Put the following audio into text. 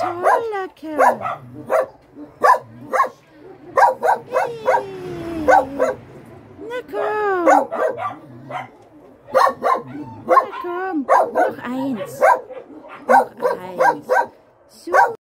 Tanaka. Na komm, noch eins. Noch eins. So.